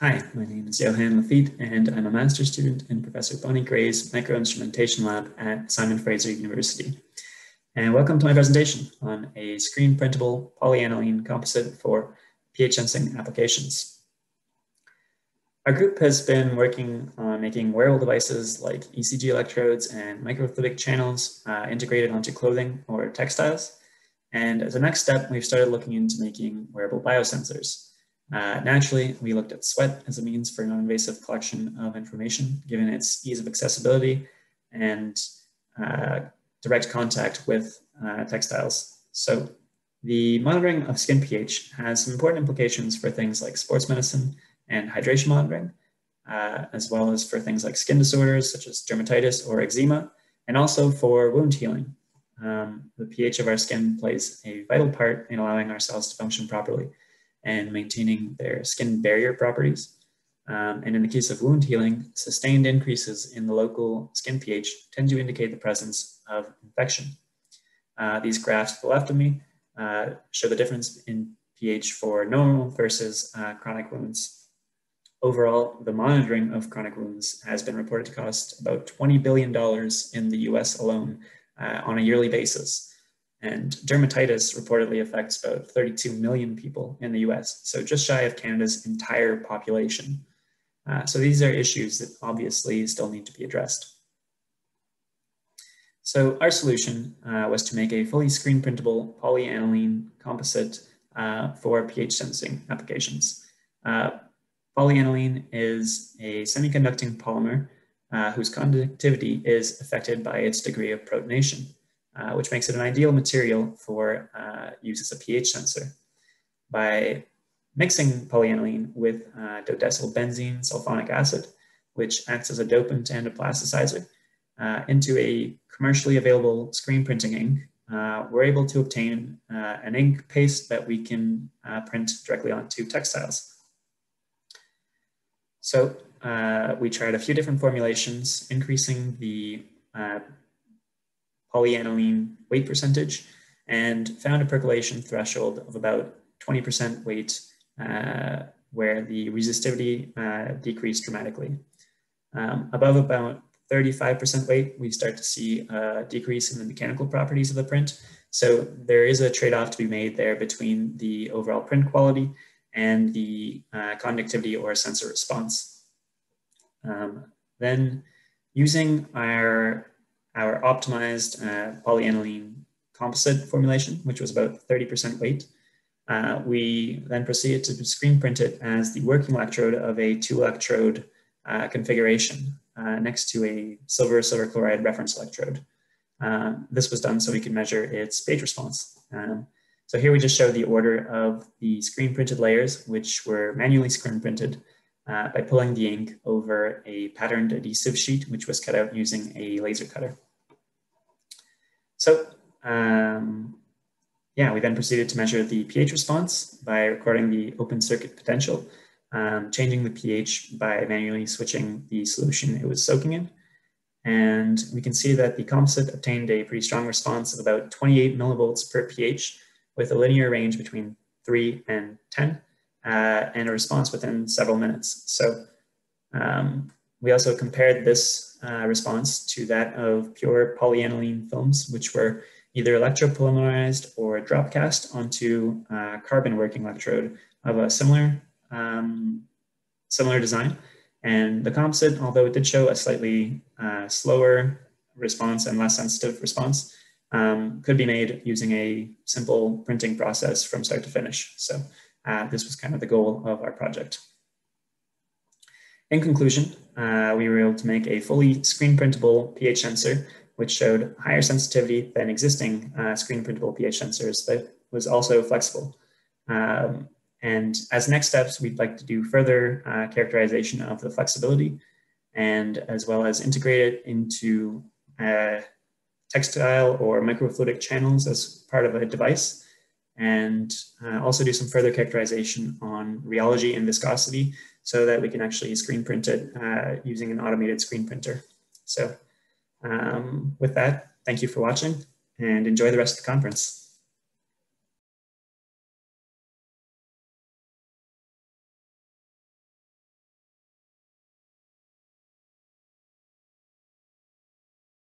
Hi, my name is Yohan Laffitte, and I'm a master's student in Professor Bonnie Gray's Microinstrumentation Lab at Simon Fraser University. And welcome to my presentation on a screen printable polyaniline composite for pH sensing applications. Our group has been working on making wearable devices like ECG electrodes and microfluidic channels uh, integrated onto clothing or textiles. And as a next step, we've started looking into making wearable biosensors. Uh, naturally, we looked at sweat as a means for non-invasive collection of information, given its ease of accessibility and uh, direct contact with uh, textiles. So the monitoring of skin pH has some important implications for things like sports medicine and hydration monitoring, uh, as well as for things like skin disorders such as dermatitis or eczema, and also for wound healing. Um, the pH of our skin plays a vital part in allowing our cells to function properly and maintaining their skin barrier properties. Um, and in the case of wound healing, sustained increases in the local skin pH tend to indicate the presence of infection. Uh, these graphs to the left of me uh, show the difference in pH for normal versus uh, chronic wounds. Overall, the monitoring of chronic wounds has been reported to cost about $20 billion in the US alone uh, on a yearly basis. And dermatitis reportedly affects about 32 million people in the US, so just shy of Canada's entire population. Uh, so these are issues that obviously still need to be addressed. So our solution uh, was to make a fully screen printable polyaniline composite uh, for pH sensing applications. Uh, polyaniline is a semiconducting polymer uh, whose conductivity is affected by its degree of protonation, uh, which makes it an ideal material for uh, use as a pH sensor. By mixing polyaniline with uh, dodecyl benzene sulfonic acid, which acts as a dopant and a plasticizer, uh, into a commercially available screen printing ink, uh, we're able to obtain uh, an ink paste that we can print directly onto textiles. So uh, we tried a few different formulations, increasing the uh, polyaniline weight percentage and found a percolation threshold of about 20% weight uh, where the resistivity uh, decreased dramatically. Um, above about 35% weight, we start to see a decrease in the mechanical properties of the print. So there is a trade-off to be made there between the overall print quality and the uh, conductivity or sensor response. Um, then using our, our optimized uh, polyaniline composite formulation, which was about 30% weight, uh, we then proceeded to screen print it as the working electrode of a two electrode uh, configuration uh, next to a silver silver chloride reference electrode. Uh, this was done so we could measure its pH response. Um, so here we just show the order of the screen printed layers, which were manually screen printed uh, by pulling the ink over a patterned adhesive sheet, which was cut out using a laser cutter. So um, yeah, we then proceeded to measure the pH response by recording the open circuit potential, um, changing the pH by manually switching the solution it was soaking in. And we can see that the composite obtained a pretty strong response of about 28 millivolts per pH with a linear range between 3 and 10 uh, and a response within several minutes. So um, we also compared this uh, response to that of pure polyaniline films, which were either electropolymerized or drop cast onto a carbon working electrode of a similar, um, similar design. And the composite, although it did show a slightly uh, slower response and less sensitive response, um, could be made using a simple printing process from start to finish. So uh, this was kind of the goal of our project. In conclusion, uh, we were able to make a fully screen printable pH sensor, which showed higher sensitivity than existing uh, screen printable pH sensors that was also flexible. Um, and as next steps, we'd like to do further uh, characterization of the flexibility and as well as integrate it into uh, textile or microfluidic channels as part of a device and uh, also do some further characterization on rheology and viscosity so that we can actually screen print it uh, using an automated screen printer. So um, with that, thank you for watching and enjoy the rest of the conference.